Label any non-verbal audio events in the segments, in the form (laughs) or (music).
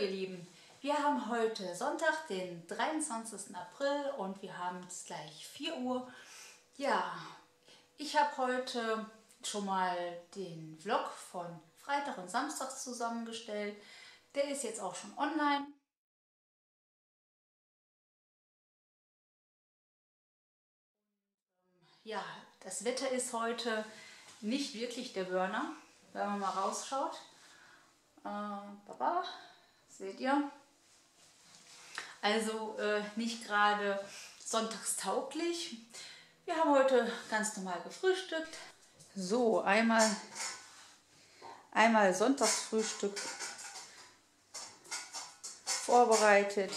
ihr Lieben, wir haben heute Sonntag, den 23. April und wir haben es gleich 4 Uhr. Ja, ich habe heute schon mal den Vlog von Freitag und Samstag zusammengestellt. Der ist jetzt auch schon online. Ja, das Wetter ist heute nicht wirklich der Burner, wenn man mal rausschaut. Äh, Baba, seht ihr? Also äh, nicht gerade sonntagstauglich. Wir haben heute ganz normal gefrühstückt. So, einmal, einmal Sonntagsfrühstück vorbereitet.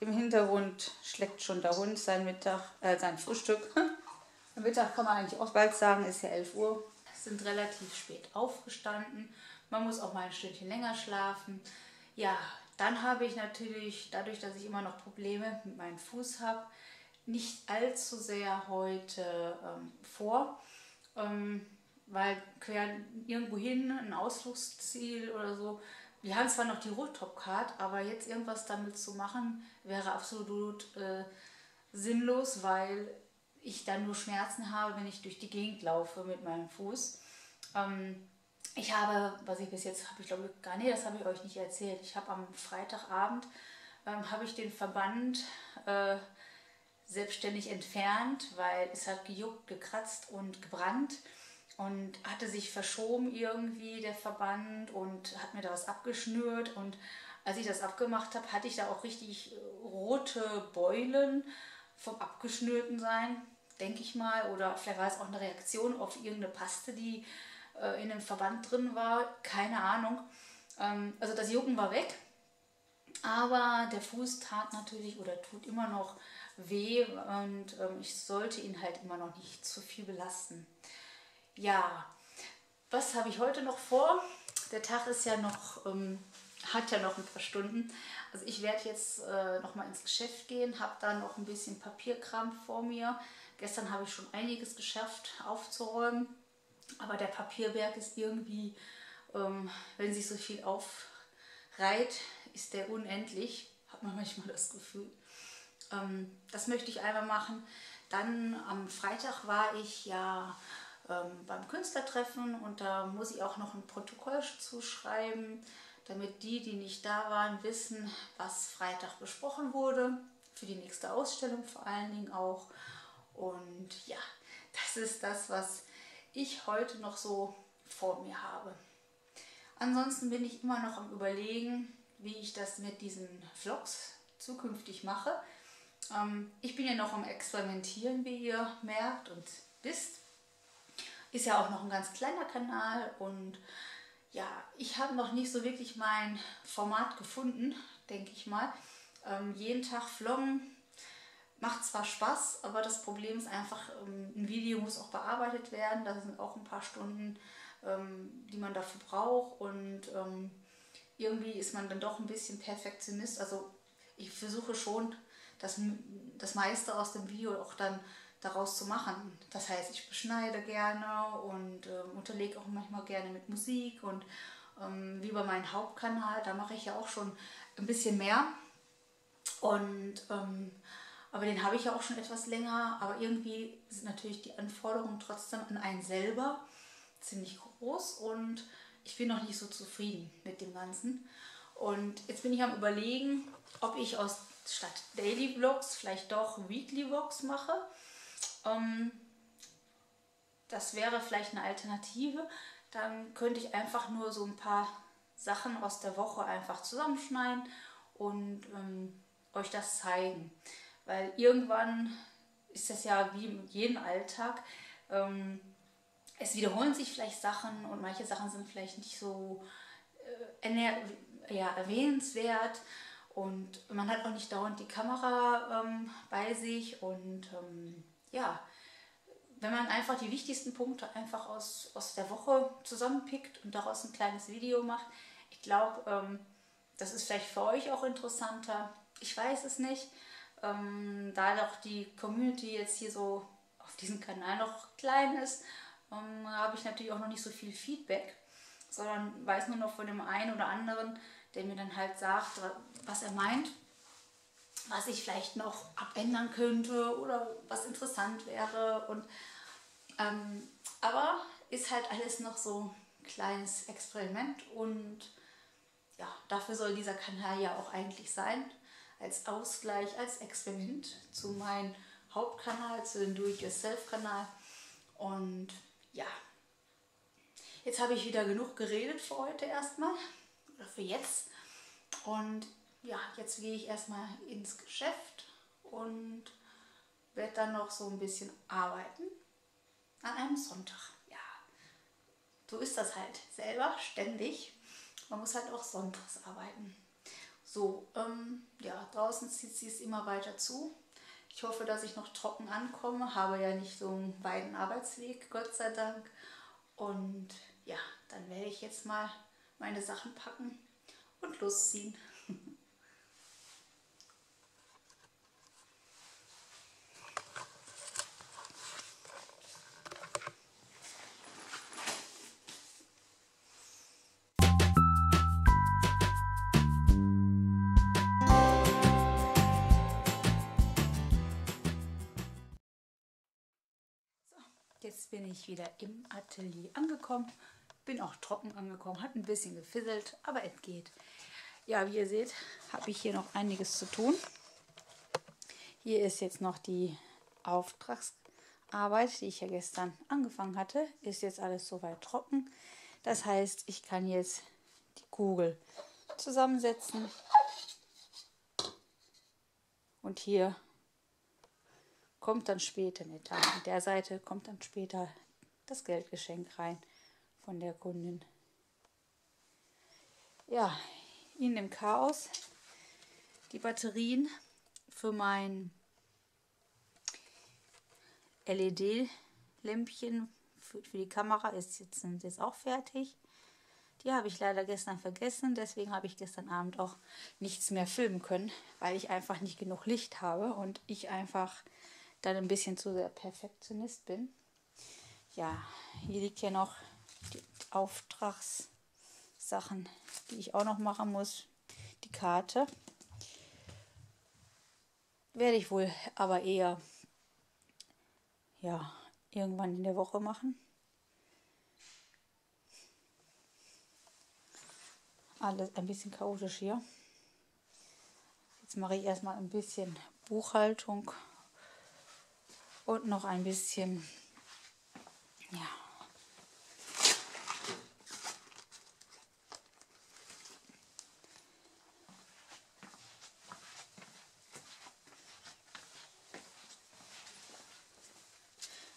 Im Hintergrund schlägt schon der Hund sein Mittag, äh, sein Frühstück. (laughs) Am Mittag kann man eigentlich auch bald sagen, ist ja 11 Uhr. Sind relativ spät aufgestanden. Man muss auch mal ein Stündchen länger schlafen. Ja, dann habe ich natürlich, dadurch, dass ich immer noch Probleme mit meinem Fuß habe, nicht allzu sehr heute ähm, vor, ähm, weil quer irgendwo hin, ein Ausflugsziel oder so, wir haben zwar noch die Rotop-Card, aber jetzt irgendwas damit zu machen, wäre absolut äh, sinnlos, weil ich dann nur Schmerzen habe, wenn ich durch die Gegend laufe mit meinem Fuß. Ähm, ich habe, was ich bis jetzt habe ich glaube gar nicht, das habe ich euch nicht erzählt. Ich habe am Freitagabend ähm, habe ich den Verband äh, selbstständig entfernt, weil es hat gejuckt, gekratzt und gebrannt und hatte sich verschoben irgendwie der Verband und hat mir da was abgeschnürt und als ich das abgemacht habe, hatte ich da auch richtig rote Beulen vom abgeschnürten sein, denke ich mal, oder vielleicht war es auch eine Reaktion auf irgendeine Paste, die äh, in dem Verband drin war, keine Ahnung. Ähm, also das Jucken war weg, aber der Fuß tat natürlich oder tut immer noch weh und ähm, ich sollte ihn halt immer noch nicht zu viel belasten. Ja, was habe ich heute noch vor? Der Tag ist ja noch, ähm, hat ja noch ein paar Stunden. Also ich werde jetzt äh, noch mal ins Geschäft gehen, habe da noch ein bisschen Papierkram vor mir. Gestern habe ich schon einiges geschafft aufzuräumen. Aber der Papierberg ist irgendwie, ähm, wenn sich so viel aufreiht, ist der unendlich. Hat man (laughs) manchmal das Gefühl. Ähm, das möchte ich einmal machen. Dann am Freitag war ich ja ähm, beim Künstlertreffen und da muss ich auch noch ein Protokoll zuschreiben, damit die, die nicht da waren, wissen, was Freitag besprochen wurde. Für die nächste Ausstellung vor allen Dingen auch. Und ja, das ist das, was ich heute noch so vor mir habe. Ansonsten bin ich immer noch am überlegen, wie ich das mit diesen Vlogs zukünftig mache. Ähm, ich bin ja noch am Experimentieren, wie ihr merkt und wisst. Ist ja auch noch ein ganz kleiner Kanal und ja, ich habe noch nicht so wirklich mein Format gefunden, denke ich mal. Ähm, jeden Tag vloggen macht zwar Spaß, aber das Problem ist einfach, ähm, ein Video muss auch bearbeitet werden. Da sind auch ein paar Stunden, ähm, die man dafür braucht. Und ähm, irgendwie ist man dann doch ein bisschen Perfektionist. Also ich versuche schon, das, das meiste aus dem Video auch dann daraus zu machen. Das heißt, ich beschneide gerne und äh, unterlege auch manchmal gerne mit Musik und ähm, wie bei meinem Hauptkanal, da mache ich ja auch schon ein bisschen mehr. Und ähm, aber den habe ich ja auch schon etwas länger. Aber irgendwie sind natürlich die Anforderungen trotzdem an einen selber ziemlich groß und ich bin noch nicht so zufrieden mit dem Ganzen. Und jetzt bin ich am überlegen, ob ich aus statt Daily Vlogs vielleicht doch Weekly Vlogs mache. Ähm, das wäre vielleicht eine Alternative. Dann könnte ich einfach nur so ein paar Sachen aus der Woche einfach zusammenschneiden und ähm, euch das zeigen. Weil irgendwann ist das ja wie in jedem Alltag. Ähm, es wiederholen sich vielleicht Sachen und manche Sachen sind vielleicht nicht so äh, ja, erwähnenswert. Und man hat auch nicht dauernd die Kamera ähm, bei sich. Und ähm, ja, wenn man einfach die wichtigsten Punkte einfach aus, aus der Woche zusammenpickt und daraus ein kleines Video macht, ich glaube, ähm, das ist vielleicht für euch auch interessanter. Ich weiß es nicht. Ähm, da doch die Community jetzt hier so auf diesem Kanal noch klein ist, ähm, habe ich natürlich auch noch nicht so viel Feedback. sondern weiß nur noch von dem einen oder anderen, der mir dann halt sagt, was er meint, was ich vielleicht noch abändern könnte oder was interessant wäre. Und, ähm, aber ist halt alles noch so ein kleines Experiment und ja, dafür soll dieser Kanal ja auch eigentlich sein, als Ausgleich, als Experiment zu meinem Hauptkanal, zu dem Do-It-Yourself-Kanal. Und ja, jetzt habe ich wieder genug geredet für heute erstmal, oder für jetzt. Und ja, jetzt gehe ich erstmal ins Geschäft und werde dann noch so ein bisschen arbeiten an einem Sonntag. Ja, so ist das halt selber ständig. Man muss halt auch sonntags arbeiten. So, ähm, ja, draußen zieht sie es immer weiter zu. Ich hoffe, dass ich noch trocken ankomme. Habe ja nicht so einen weiten Arbeitsweg, Gott sei Dank. Und ja, dann werde ich jetzt mal meine Sachen packen und losziehen. Jetzt bin ich wieder im Atelier angekommen. Bin auch trocken angekommen, hat ein bisschen gefisselt, aber es geht. Ja, wie ihr seht, habe ich hier noch einiges zu tun. Hier ist jetzt noch die Auftragsarbeit, die ich ja gestern angefangen hatte. Ist jetzt alles soweit trocken. Das heißt, ich kann jetzt die Kugel zusammensetzen. Und hier kommt dann später, nicht an der Seite kommt dann später das Geldgeschenk rein von der Kundin. Ja, in dem Chaos die Batterien für mein LED-Lämpchen für, für, die Kamera ist jetzt, sind jetzt auch fertig. Die habe ich leider gestern vergessen, deswegen habe ich gestern Abend auch nichts mehr filmen können, weil ich einfach nicht genug Licht habe und ich einfach dann ein bisschen zu sehr Perfektionist bin. Ja, hier liegt ja noch die Auftragssachen, die ich auch noch machen muss. Die Karte. Werde ich wohl aber eher ja, irgendwann in der Woche machen. Alles ein bisschen chaotisch hier. Jetzt mache ich erstmal ein bisschen Buchhaltung und noch ein bisschen, ja.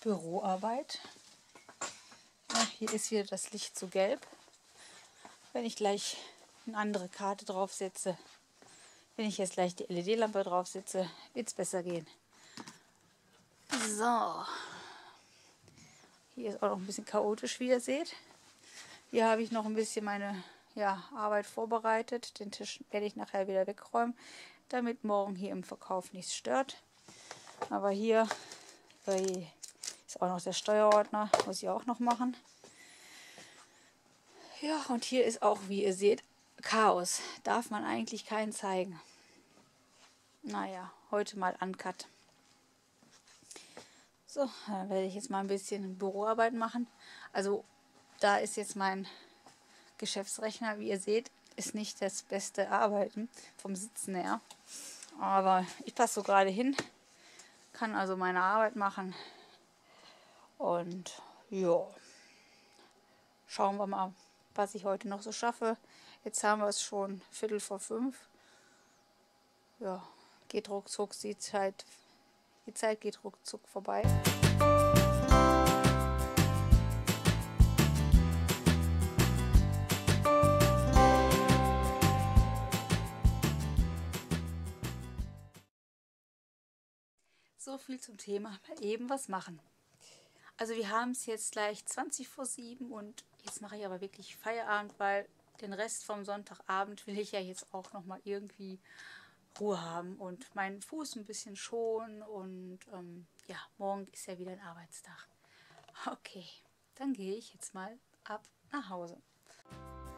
Büroarbeit. Ja, hier ist wieder das Licht zu gelb. Wenn ich gleich eine andere Karte draufsetze, wenn ich jetzt gleich die LED-Lampe draufsetze, wird es besser gehen. So. Hier ist auch noch ein bisschen chaotisch, wie ihr seht. Hier habe ich noch ein bisschen meine ja, Arbeit vorbereitet. Den Tisch werde ich nachher wieder wegräumen, damit morgen hier im Verkauf nichts stört. Aber hier ist auch noch der Steuerordner, muss ich auch noch machen. Ja, und hier ist auch, wie ihr seht, Chaos. Darf man eigentlich keinen zeigen. Naja, heute mal Uncut. So, dann werde ich jetzt mal ein bisschen Büroarbeit machen. Also da ist jetzt mein Geschäftsrechner, wie ihr seht, ist nicht das beste Arbeiten vom Sitzen her. Aber ich passe so gerade hin, kann also meine Arbeit machen. Und ja, schauen wir mal, was ich heute noch so schaffe. Jetzt haben wir es schon Viertel vor fünf. Ja, geht ruckzuck die Zeit die Zeit geht ruckzuck vorbei. So viel zum Thema mal eben was machen. Also wir haben es jetzt gleich 20 vor 7 und jetzt mache ich aber wirklich Feierabend, weil den Rest vom Sonntagabend will ich ja jetzt auch noch mal irgendwie Ruhe haben und meinen Fuß ein bisschen schonen und ähm, ja, morgen ist ja wieder ein Arbeitstag. Okay, dann gehe ich jetzt mal ab nach Hause. Musik